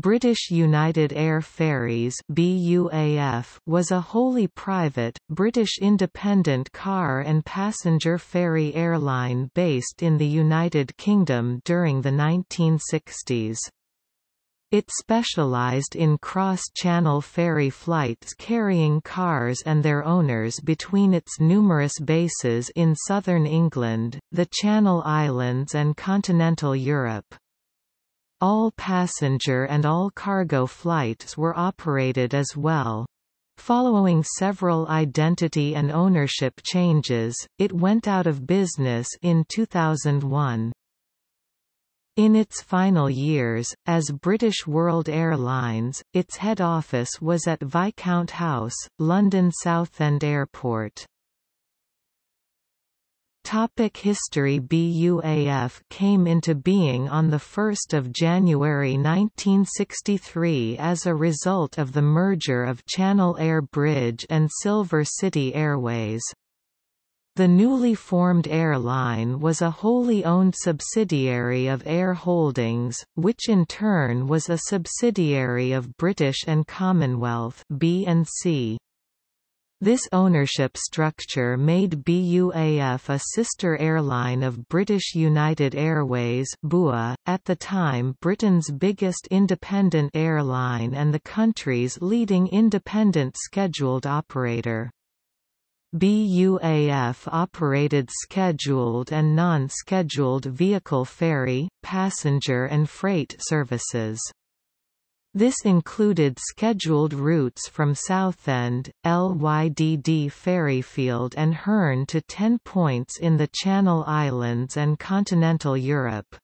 British United Air Ferries BUAF was a wholly private, British independent car and passenger ferry airline based in the United Kingdom during the 1960s. It specialised in cross-channel ferry flights carrying cars and their owners between its numerous bases in southern England, the Channel Islands and continental Europe. All passenger and all cargo flights were operated as well. Following several identity and ownership changes, it went out of business in 2001. In its final years, as British World Airlines, its head office was at Viscount House, London Southend Airport. Topic history BUAF came into being on 1 January 1963 as a result of the merger of Channel Air Bridge and Silver City Airways. The newly formed airline was a wholly owned subsidiary of Air Holdings, which in turn was a subsidiary of British and Commonwealth B&C. This ownership structure made BUAF a sister airline of British United Airways BUA, at the time Britain's biggest independent airline and the country's leading independent scheduled operator. BUAF operated scheduled and non-scheduled vehicle ferry, passenger and freight services. This included scheduled routes from Southend, LYDD Ferryfield and Hurn to 10 points in the Channel Islands and continental Europe.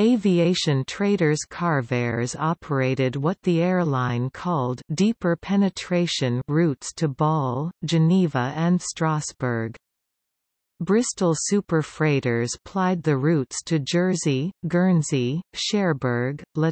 Aviation traders Carvair operated what the airline called deeper penetration routes to Bâle, Geneva and Strasbourg. Bristol Super Freighters plied the routes to Jersey, Guernsey, Cherbourg, La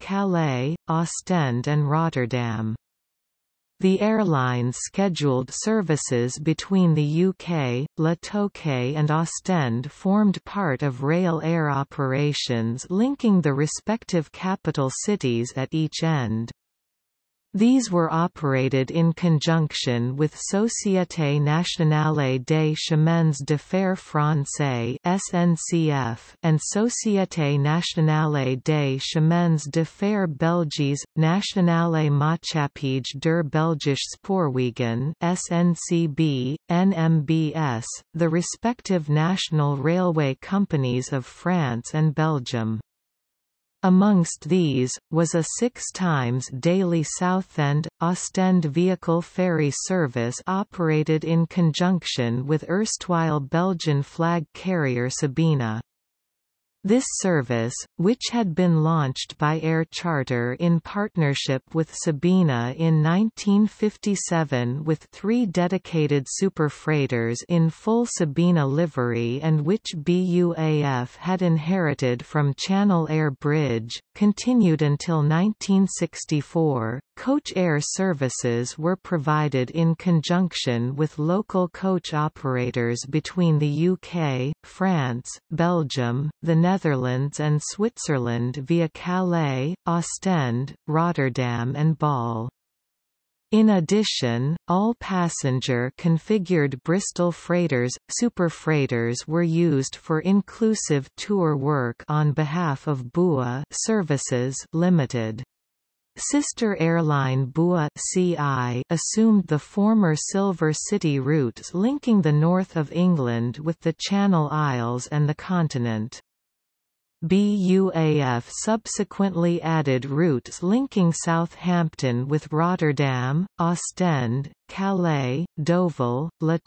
Calais, Ostend and Rotterdam. The airline's scheduled services between the UK, La and Ostend formed part of Rail Air operations linking the respective capital cities at each end. These were operated in conjunction with Société Nationale des Chemins de Fer Français (SNCF) and Société Nationale des Chemins de Fer Belgiques, Nationale Maatschappij der Belgische Spoorwegen (SNCB), NMBS, the respective national railway companies of France and Belgium. Amongst these, was a six times daily Southend, Ostend vehicle ferry service operated in conjunction with erstwhile Belgian flag carrier Sabena. This service, which had been launched by Air Charter in partnership with Sabena in 1957 with three dedicated superfreighters in full Sabena livery and which BUAF had inherited from Channel Air Bridge, continued until 1964. Coach Air services were provided in conjunction with local coach operators between the UK, France, Belgium, the Netherlands and Switzerland via Calais, Ostend, Rotterdam and Bâle. In addition, all passenger configured Bristol freighters, superfreighters were used for inclusive tour work on behalf of BUA Services Limited. Sister airline BUA CI assumed the former Silver City routes linking the north of England with the Channel Isles and the continent. BUAF subsequently added routes linking Southampton with Rotterdam, Ostend, Calais, Deauville, La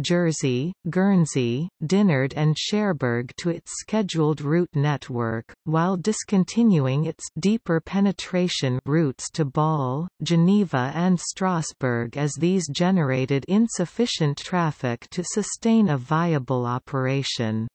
Jersey, Guernsey, Dinard and Cherbourg to its scheduled route network, while discontinuing its deeper penetration routes to Bâle, Geneva and Strasbourg as these generated insufficient traffic to sustain a viable operation.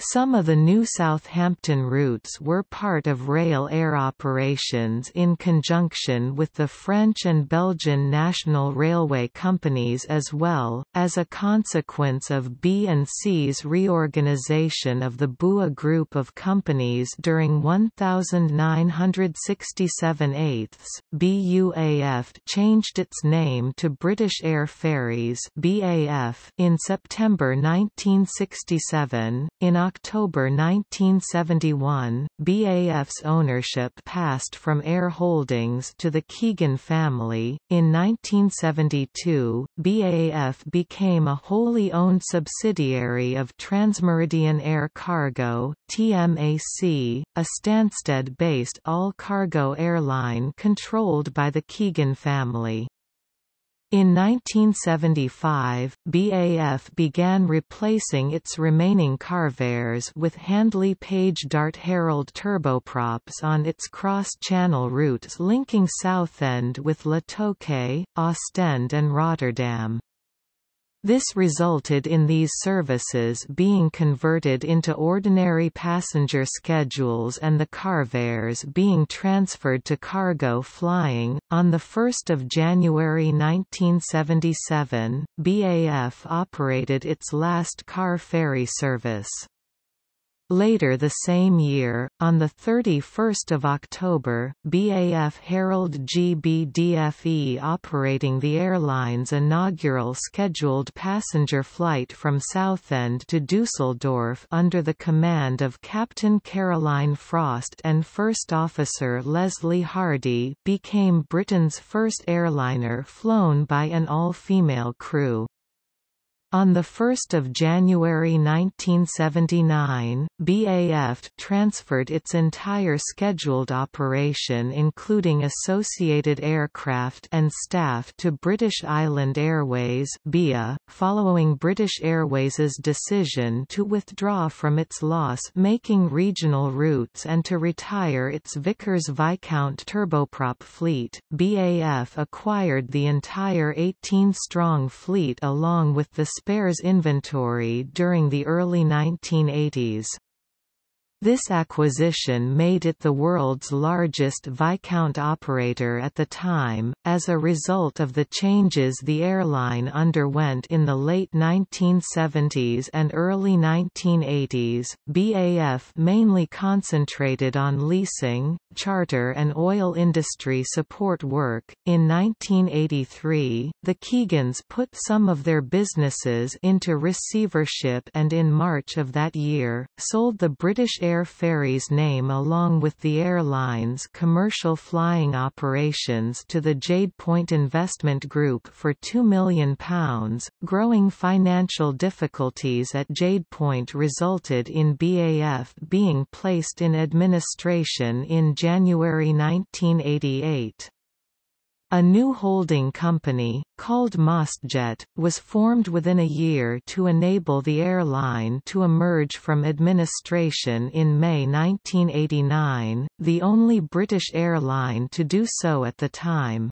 Some of the new Southampton routes were part of Rail Air operations in conjunction with the French and Belgian national railway companies as well, as a consequence of B&C's reorganisation of the BUA group of companies during 1967 eighths, BUAF changed its name to British Air Ferries BAF in September 1967. In October 1971, BAF's ownership passed from Air Holdings to the Keegan family. In 1972, BAF became a wholly owned subsidiary of Transmeridian Air Cargo (TMAC), a Stansted-based all-cargo airline controlled by the Keegan family. In 1975, BAF began replacing its remaining Carvairs with Handley Page Dart Herald turboprops on its cross-channel routes linking Southend with Touquet, Ostend and Rotterdam. This resulted in these services being converted into ordinary passenger schedules and the Carvairs being transferred to cargo flying. On 1 January 1977, BAF operated its last car ferry service. Later the same year, on 31 October, BAF Herald GBDFE operating the airline's inaugural scheduled passenger flight from Southend to Dusseldorf under the command of Captain Caroline Frost and First Officer Leslie Hardy became Britain's first airliner flown by an all-female crew. On 1 January 1979, BAF transferred its entire scheduled operation including associated aircraft and staff to British Island Airways BIA, following British Airways's decision to withdraw from its loss-making regional routes and to retire its Vickers Viscount turboprop fleet. BAF acquired the entire 18-strong fleet along with the spares inventory during the early 1980s. This acquisition made it the world's largest Viscount operator at the time. As a result of the changes the airline underwent in the late 1970s and early 1980s, BAF mainly concentrated on leasing, charter, and oil industry support work. In 1983, the Keegans put some of their businesses into receivership and in March of that year, sold the British Air Air Ferries name along with the airline's commercial flying operations to the Jade Point Investment Group for £2 million. Growing financial difficulties at Jade Point resulted in BAF being placed in administration in January 1988. A new holding company, called Mostjet, was formed within a year to enable the airline to emerge from administration in May 1989, the only British airline to do so at the time.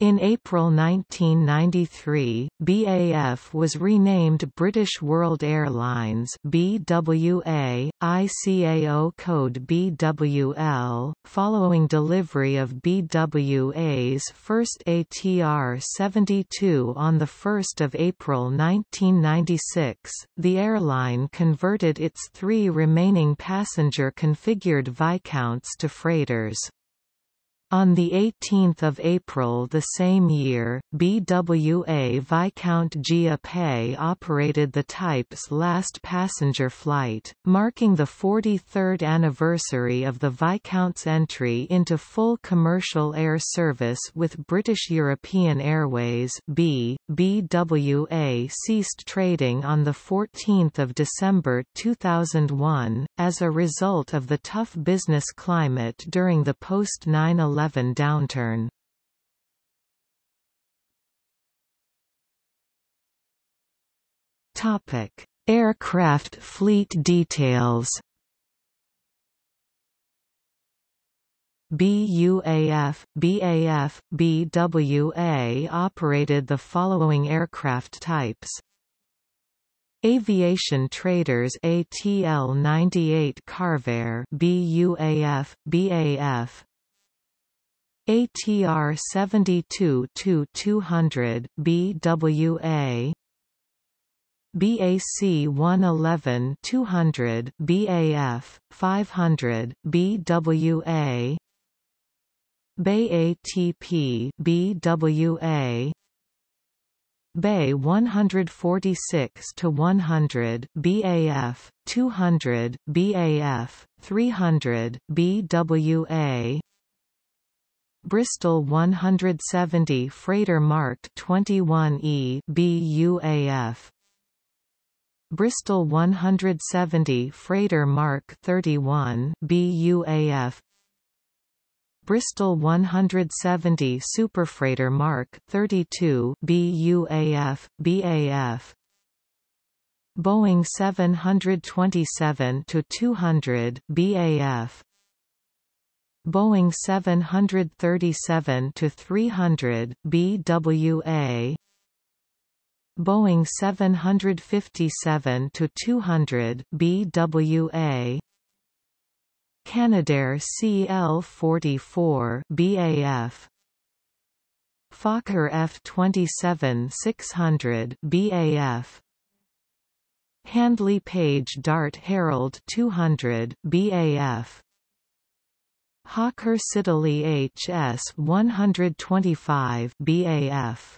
In April 1993, BAF was renamed British World Airlines BWA, ICAO code BWL, following delivery of BWA's first ATR-72 on 1 April 1996. The airline converted its three remaining passenger-configured Viscounts to freighters. On 18 April the same year, BWA Viscount Gia operated the type's last passenger flight, marking the 43rd anniversary of the Viscount's entry into full commercial air service with British European Airways B. BWA ceased trading on 14 December 2001, as a result of the tough business climate during the post-9-11 2011 downturn. Topic: Aircraft fleet details. BUAF, BAF, BWA operated the following aircraft types Aviation Traders ATL 98 Carvair BUAF BAF ATR 72 200 BWA BAC 111 200 BAF 500 BWA BAe ATP BWA BAe 146 to 100 BAF 200 BAF 300 BWA Bristol 170 freighter marked 21E BUAF Bristol 170 freighter mark 31 BUAF Bristol 170 Superfreighter Mark 32 BUAF, BAF Boeing 727 to 200 BAF Boeing 737-300 BWA Boeing 757-200 BWA Canadair CL-44 BAF Fokker F-27 600 BAF Handley Page Dart Herald 200 BAF Hawker Siddeley HS 125 BAF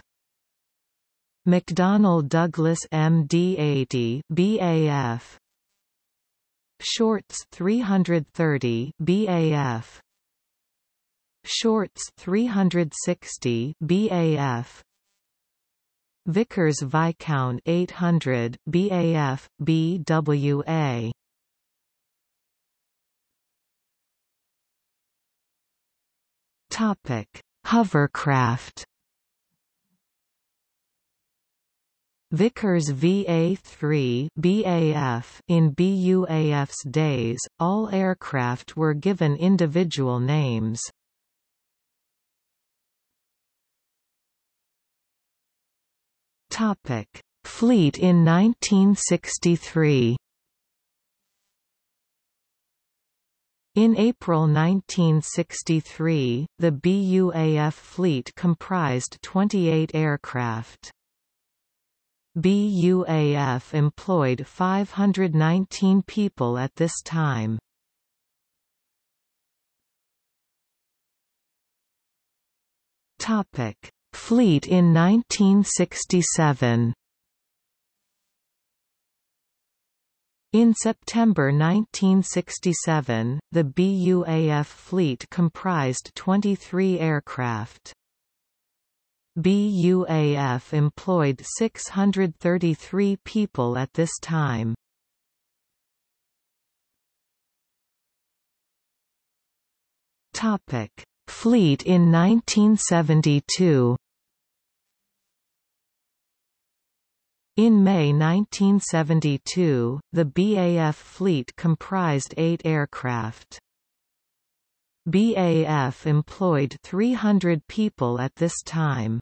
McDonnell Douglas MD-80 BAF Shorts 330 BAF Shorts 360 BAF Vickers Viscount 800 BAF BWA Topic Hovercraft Vickers VA-3 BAF In BUAF's days, all aircraft were given individual names. Topic: Fleet in 1963. In April 1963, the BUAF fleet comprised 28 aircraft. BUAF employed 519 people at this time. Topic: Fleet in 1967. In September 1967, the BUAF fleet comprised 23 aircraft. BUAF employed 633 people at this time. Topic: Fleet in 1972. In May 1972, the BAF fleet comprised eight aircraft. BAF employed 300 people at this time.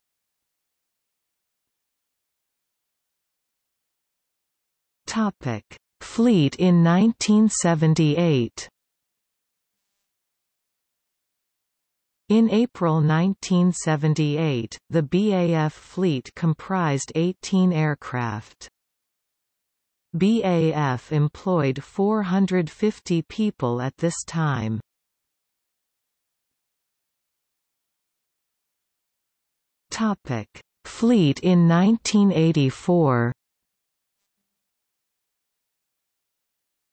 Topic: Fleet in 1978. In April 1978, the BAF fleet comprised 18 aircraft. BAF employed 450 people at this time. Topic: Fleet in 1984.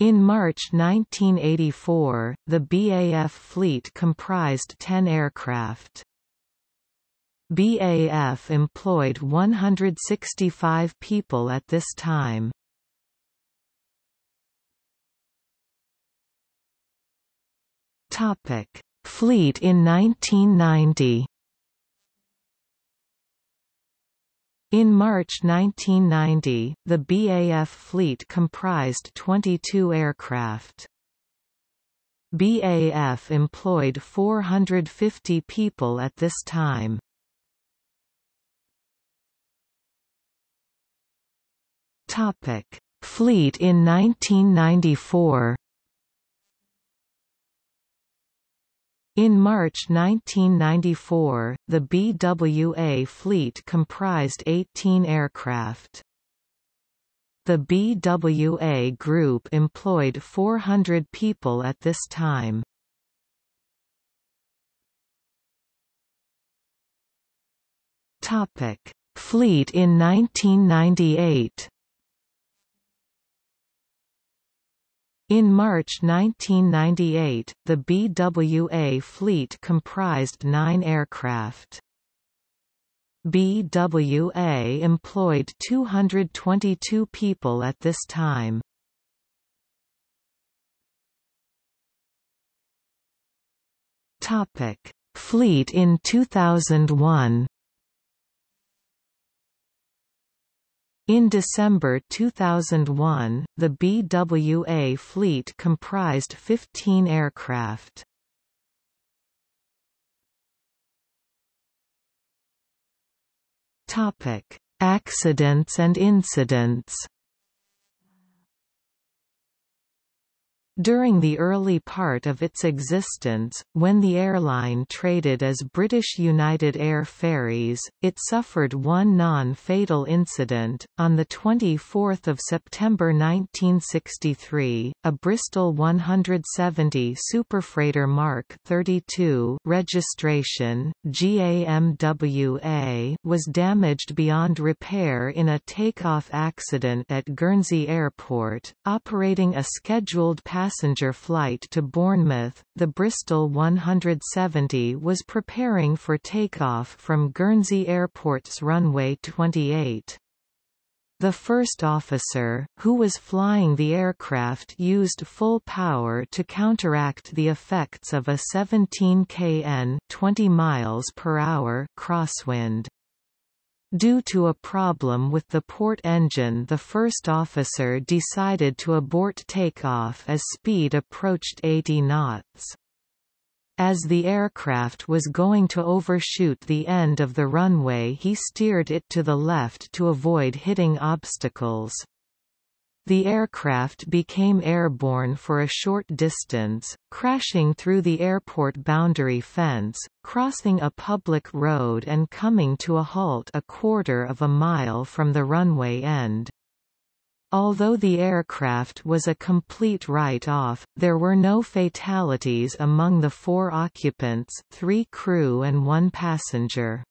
In March 1984, the BAF fleet comprised 10 aircraft. BAF employed 165 people at this time. Topic: Fleet in 1990. In March 1990, the BAF fleet comprised 22 aircraft. BAF employed 450 people at this time. Topic: Fleet in 1994. In March 1994, the BWA fleet comprised 18 aircraft. The BWA Group employed 400 people at this time. Topic: Fleet in 1998. In March 1998, the BWA fleet comprised nine aircraft. BWA employed 222 people at this time. Topic: Fleet in 2001. In December 2001, the BWA fleet comprised 15 aircraft. Topic: Accidents and incidents. During the early part of its existence, when the airline traded as British United Air Ferries, it suffered one non-fatal incident. On the 24th of September 1963, a Bristol 170 Superfreighter Mark 32 registration GAMWA was damaged beyond repair in a takeoff accident at Guernsey Airport, operating a scheduled passenger passenger flight to Bournemouth, the Bristol 170 was preparing for takeoff from Guernsey Airport's runway 28. The first officer, who was flying the aircraft used full power to counteract the effects of a 17 kn 20 miles per hour crosswind. Due to a problem with the port engine the first officer decided to abort takeoff as speed approached 80 knots. As the aircraft was going to overshoot the end of the runway he steered it to the left to avoid hitting obstacles. The aircraft became airborne for a short distance, crashing through the airport boundary fence, crossing a public road and coming to a halt a quarter of a mile from the runway end. Although the aircraft was a complete write-off, there were no fatalities among the four occupants three crew and one passenger.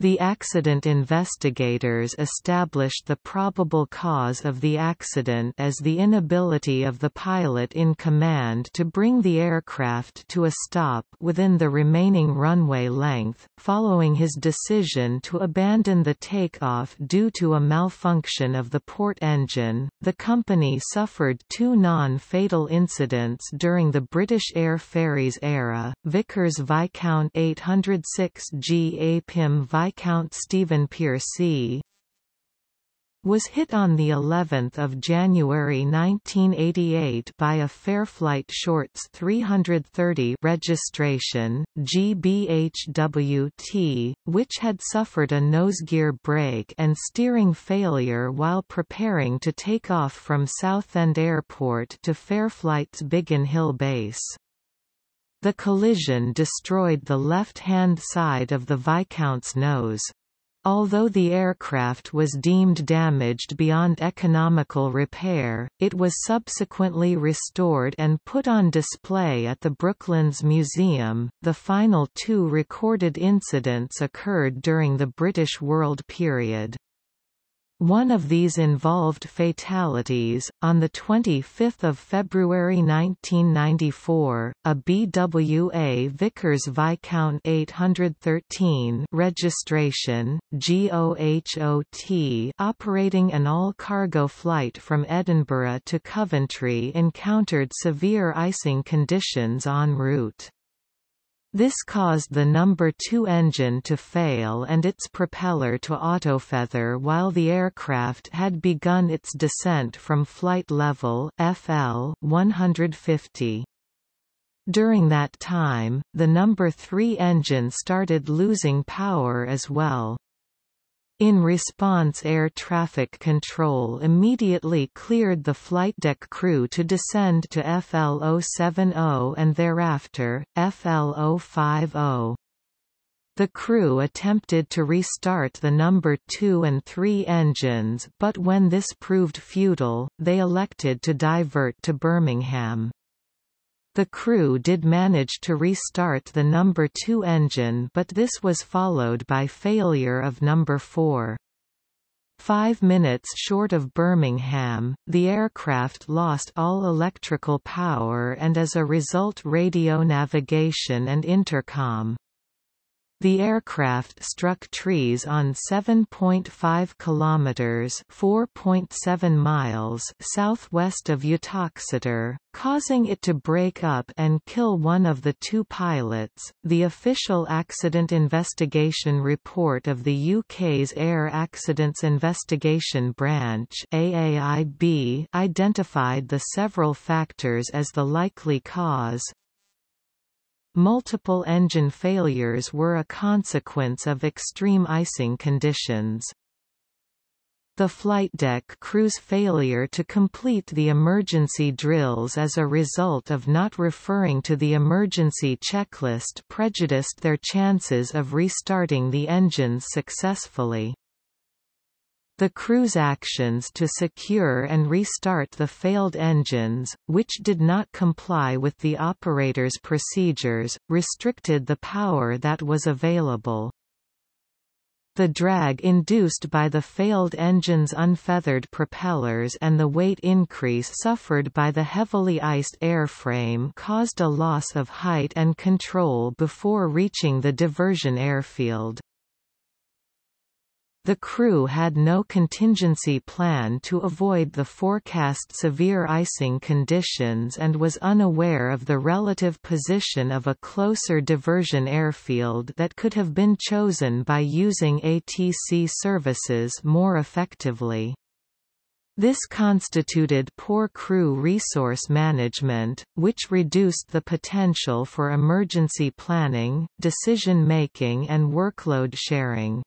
The accident investigators established the probable cause of the accident as the inability of the pilot in command to bring the aircraft to a stop within the remaining runway length, following his decision to abandon the takeoff due to a malfunction of the port engine. The company suffered two non-fatal incidents during the British Air Ferries era, Vickers Viscount 806 G. A. Pim Viscount Stephen Piercy was hit on the 11th of January 1988 by a Fairflight Shorts 330 registration GBHWT which had suffered a nosegear break and steering failure while preparing to take off from Southend Airport to Fairflight's Biggin Hill base. The collision destroyed the left-hand side of the Viscount's nose. Although the aircraft was deemed damaged beyond economical repair, it was subsequently restored and put on display at the Brooklands Museum. The final two recorded incidents occurred during the British World period. One of these involved fatalities. On the 25th of February 1994, a BWA Vickers Viscount 813 registration GOHOT operating an all-cargo flight from Edinburgh to Coventry encountered severe icing conditions en route. This caused the number 2 engine to fail and its propeller to autofeather while the aircraft had begun its descent from flight level FL 150. During that time, the number 3 engine started losing power as well. In response air traffic control immediately cleared the flight deck crew to descend to FL070 and thereafter, FL050. The crew attempted to restart the number 2 and 3 engines but when this proved futile, they elected to divert to Birmingham. The crew did manage to restart the number 2 engine but this was followed by failure of number 4. Five minutes short of Birmingham, the aircraft lost all electrical power and as a result radio navigation and intercom. The aircraft struck trees on 7.5 kilometers (4.7 miles) southwest of Uttoxeter, causing it to break up and kill one of the two pilots. The official accident investigation report of the UK's Air Accidents Investigation Branch (AAIB) identified the several factors as the likely cause, Multiple engine failures were a consequence of extreme icing conditions. The flight deck crew's failure to complete the emergency drills as a result of not referring to the emergency checklist prejudiced their chances of restarting the engines successfully. The crew's actions to secure and restart the failed engines, which did not comply with the operator's procedures, restricted the power that was available. The drag induced by the failed engine's unfeathered propellers and the weight increase suffered by the heavily iced airframe caused a loss of height and control before reaching the diversion airfield. The crew had no contingency plan to avoid the forecast severe icing conditions and was unaware of the relative position of a closer diversion airfield that could have been chosen by using ATC services more effectively. This constituted poor crew resource management, which reduced the potential for emergency planning, decision-making and workload sharing.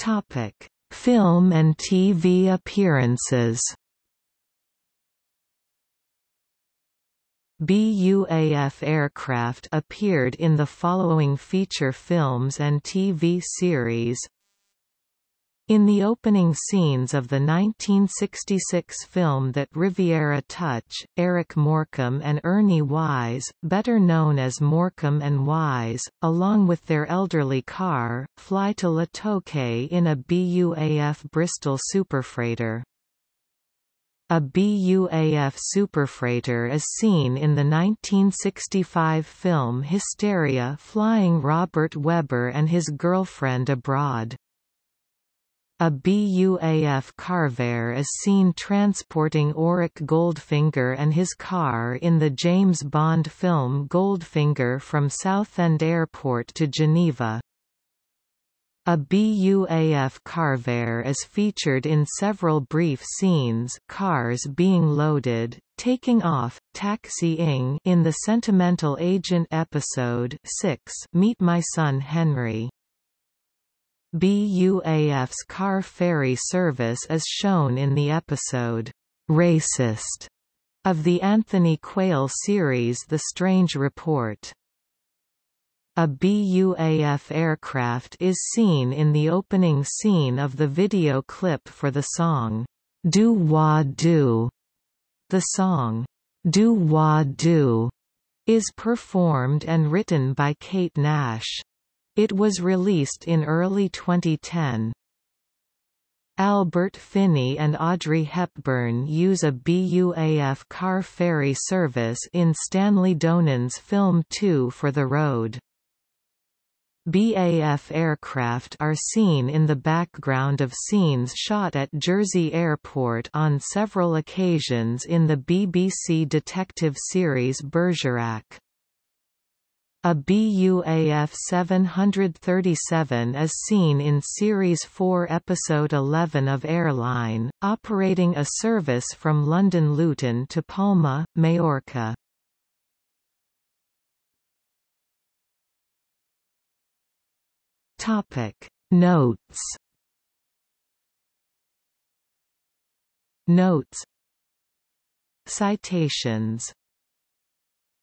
Topic: Film and TV appearances. BUAF aircraft appeared in the following feature films and TV series in the opening scenes of the 1966 film That Riviera Touch, Eric Morecambe and Ernie Wise, better known as Morecambe and Wise, along with their elderly car, fly to Le Touquet in a BUAF Bristol superfreighter. A BUAF superfreighter is seen in the 1965 film Hysteria flying Robert Webber and his girlfriend abroad. A BUAF Carvair is seen transporting Auric Goldfinger and his car in the James Bond film Goldfinger from Southend Airport to Geneva. A BUAF Carvair is featured in several brief scenes cars being loaded, taking off, taxiing in the Sentimental Agent episode 6 Meet My Son Henry. BUAF's car ferry service is shown in the episode, Racist, of the Anthony Quayle series The Strange Report. A BUAF aircraft is seen in the opening scene of the video clip for the song, Do Wah Doo. The song, Do Wah Doo, is performed and written by Kate Nash. It was released in early 2010. Albert Finney and Audrey Hepburn use a BUAF car ferry service in Stanley Donen's film Two for the Road. BAF aircraft are seen in the background of scenes shot at Jersey Airport on several occasions in the BBC detective series Bergerac. A BUAF 737 is seen in Series 4 Episode 11 of Airline, operating a service from London Luton to Palma, Majorca. Notes. Notes. Citations